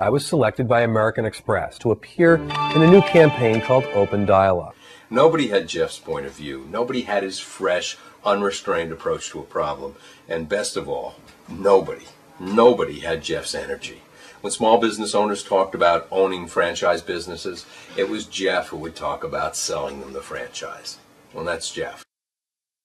I was selected by American Express to appear in a new campaign called Open Dialogue. Nobody had Jeff's point of view. Nobody had his fresh, unrestrained approach to a problem. And best of all, nobody, nobody had Jeff's energy. When small business owners talked about owning franchise businesses, it was Jeff who would talk about selling them the franchise. Well, that's Jeff.